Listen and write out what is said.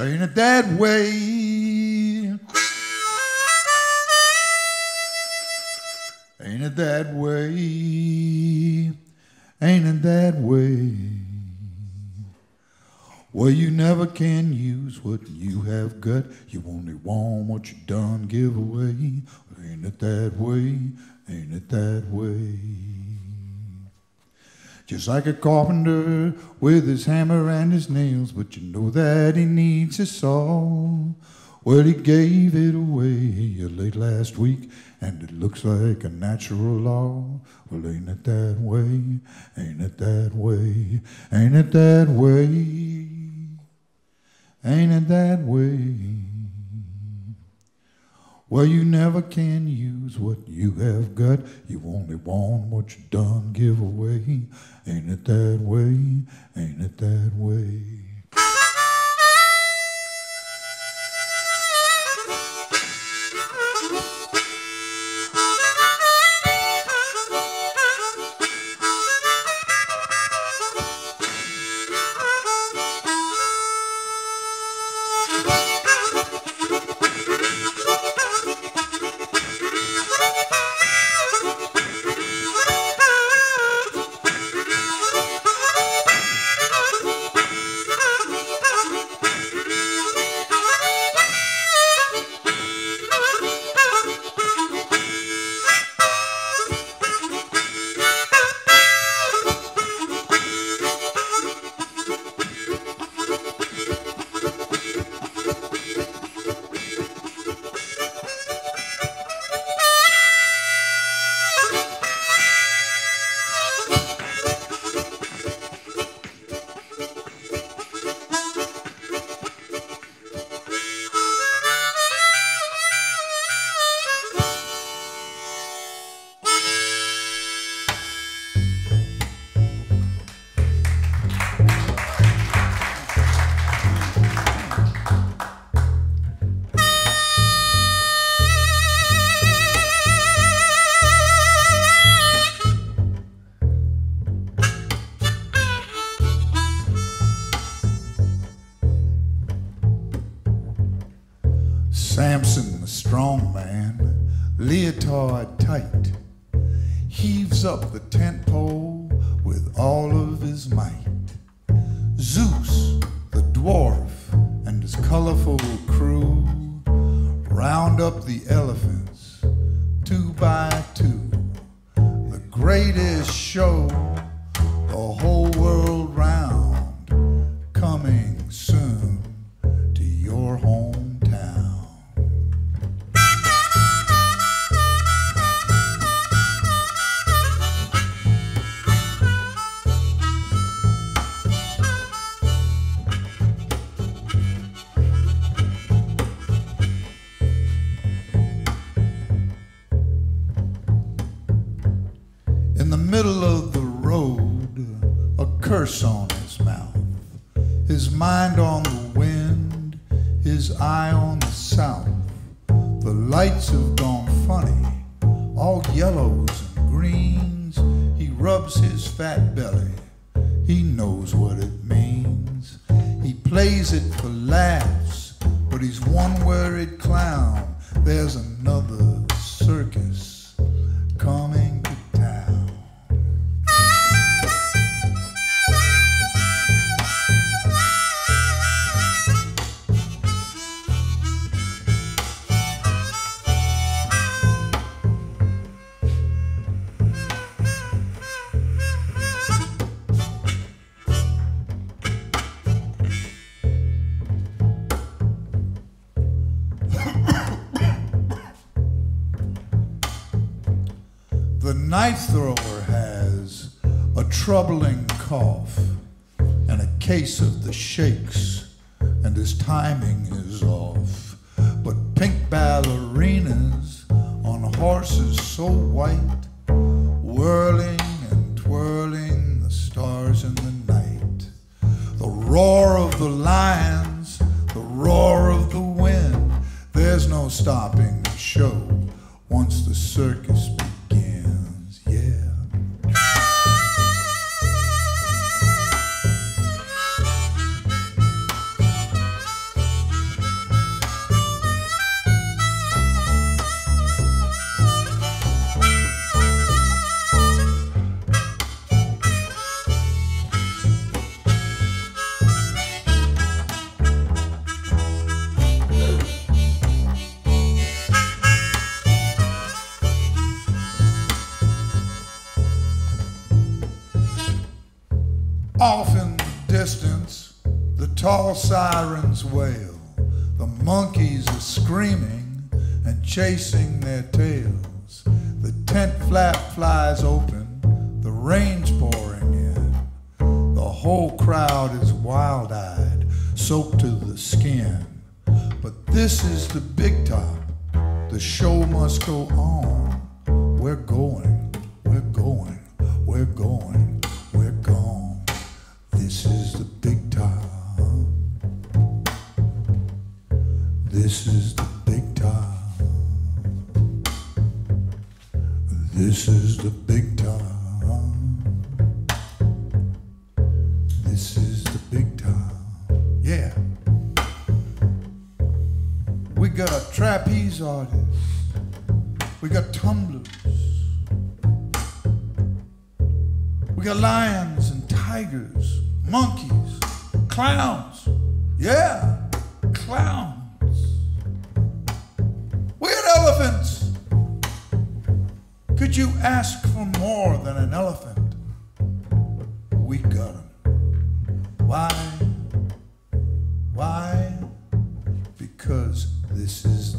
Ain't it that way? Ain't it that way? Ain't it that way? Well, you never can use what you have got. You only want what you done give away. Ain't it that way? Ain't it that way? Just like a carpenter with his hammer and his nails, but you know that he needs a saw. Well, he gave it away late last week, and it looks like a natural law. Well, ain't it that way? Ain't it that way? Ain't it that way? Ain't it that way? Well, you never can use what you have got. You only want what you done give away. Ain't it that way? Ain't it that way? Samson, the strong man, leotard tight, heaves up the tent pole with all of his might. Zeus, the dwarf, and his colorful crew round up the elephants two by two. The greatest show curse on his mouth, his mind on the wind, his eye on the south. The lights have gone funny, all yellows and greens. He rubs his fat belly, he knows what it means. He plays it for laughs, but he's one worried clown. There's another Knife thrower has a troubling cough and a case of the shakes, and his timing is off. But pink ballerinas on horses so white, whirling and twirling the stars in the night. The roar of the lions, the roar of the wind, there's no stopping the show once the circus begins, tall sirens wail. The monkeys are screaming and chasing their tails. The tent flap flies open, the rain's pouring in. The whole crowd is wild eyed, soaked to the skin. But this is the big top, the show must go on. We're going, we're going, we're going, This is the big time. This is the big time. This is the big time. Yeah. We got a trapeze artist. We got tumblers. We got lions and tigers, monkeys, clowns. Yeah, clowns. Elephants. Could you ask for more than an elephant? We got 'em. Why? Why? Because this is